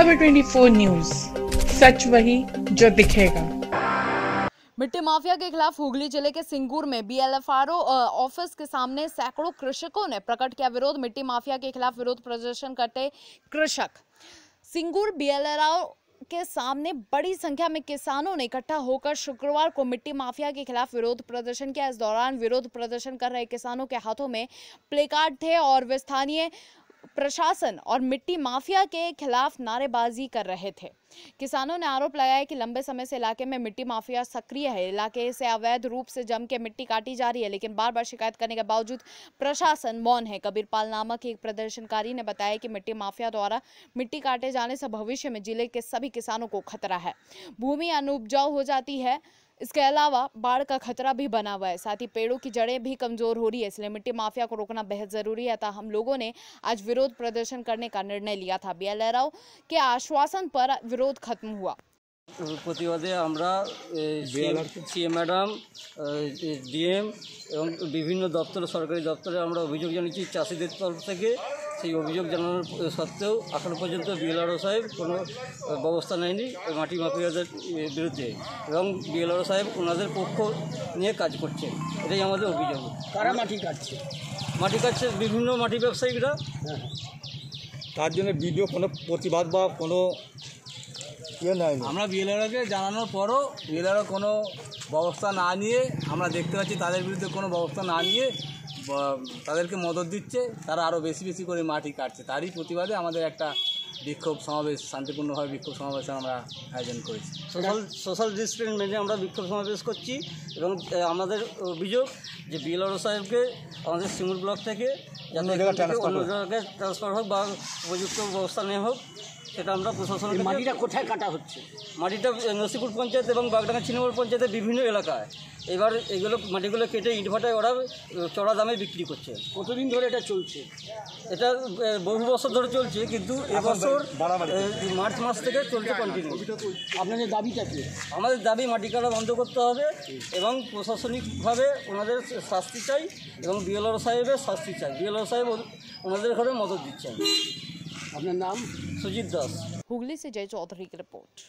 खबर 24 न्यूज़ सच वही जो दिखेगा। मिट्टी माफिया के खिलाफ हुगली ज़िले के सिंगूर में बीएलएफआरओ ऑफ़िस के सामने सैकड़ों कृषकों ने प्रकट किया विरोध। मिट्टी माफिया के खिलाफ विरोध प्रदर्शन करते कृषक। सिंगूर बीएलआरओ के सामने बड़ी संख्या में किसानों ने इकट्ठा होकर शुक्रवार को मिट्टी माफिया के खिलाफ विरोध प्रदर्शन किया। इस दौरान विरोध प्रदर्शन कर रहे किसानों के हाथों में प्लेकार्ड थे और वे स्थानीय प्रशासन और मिट्टी माफिया के खिलाफ नारेबाजी कर रहे थे। किसानों ने आरोप लगाया कि लंबे समय से इलाके में मिट्टी माफिया सक्रिय है। इलाके से अवैध रूप से जम के मिट्टी काटी जा रही है, लेकिन बार बार शिकायत करने के बावजूद प्रशासन मौन है। कबीरपाल नामक एक प्रदर्शनकारी ने बताया कि मिट्टी माफिया द्वारा मिट्टी काटे जाने से भविष्य में ज़िले के सभी किसानों को खतरा है। भूमि अनुपजाऊ हो जाती है इसके अलावा बाढ़ का खतरा भी बना हुआ है साथ ही पेड़ों की जड़ें भी कमजोर हो रही है इसलिए मिट्टी माफिया को रोकना बेहद जरूरी है अतः हम लोगों ने आज विरोध प्रदर्शन करने का निर्णय लिया था बीएलआरओ के आश्वासन पर विरोध खत्म हुआ প্রতিবাদে আমরা সিএম ম্যাডাম ডিএম এবং বিভিন্ন দপ্তরে সরকারি দপ্তরে আমরা অভিযোগ জানিয়েছি চাষিদের তরফ থেকে সেই অভিযোগ জানানোর সত্ত্বেও এখনও পর্যন্ত বিএলআরও সাহেব কোনো ব্যবস্থা নেয়নি মাটি মাফিয়াদের বিরুদ্ধে এবং বিএলআরও সাহেব ওনাদের পক্ষ নিয়ে কাজ করছে। এটাই আমাদের অভিযোগ। কারা মাটি কাটছে? মাটি কাটছে বিভিন্ন মাটি ব্যবসায়ীরা। তার জন্য বিডিও কোনো প্রতিবাদ বা কোনো ইয়ে নেয়নি? আমরা বিএলআরকে জানানোর পরও বিএলআরও কোনো ব্যবস্থা না নিয়ে আমরা দেখতে পাচ্ছি তাদের বিরুদ্ধে কোনো ব্যবস্থা না নিয়ে তাদেরকে মদত দিচ্ছে তারা আরও বেশি বেশি করে মাটি কাটছে তারই প্রতিবাদে আমাদের একটা বিক্ষোভ সমাবেশ শান্তিপূর্ণভাবে বিক্ষোভ সমাবেশ আমরা আয়োজন করেছি সোশ্যাল সোশ্যাল ডিস্টেন্স মেনে আমরা বিক্ষোভ সমাবেশ করছি এবং আমাদের অভিযোগ যে বিএলআরও সাহেবকে আমাদের সিঙ্গুর ব্লক থেকে যাতে অন্য। জায়গায় ট্রান্সফার হোক বা উপযুক্ত ব্যবস্থা নেওয়া হোক সেটা আমরা প্রশাসন মাটিটা কোথায় কাটা হচ্ছে? মাটিটা নসিপুর পঞ্চায়েত এবং বাগডাঙ্গা ছিনমোড় পঞ্চায়েতের বিভিন্ন এলাকায়। এবার এগুলো মাটিগুলো কেটে ইটভাটায় ওরা চড়া দামে বিক্রি করছে। কতদিন ধরে এটা চলছে? এটা বহু বছর ধরে চলছে কিন্তু এবছর মার্চ মাস থেকে চলছে কন্টিনিউ আপনাদের দাবিটা কি? আমাদের দাবি মাটি কাটা বন্ধ করতে হবে এবং প্রশাসনিকভাবে ওনাদের শাস্তি চাই এবং বিএলআর সাহেবের শাস্তি চাই। বিএলআর সাহেব ওনাদের ঘরে মদত দিচ্ছেন। अपना नाम सुजीत दास। हुगली से जय चौधरी की रिपोर्ट।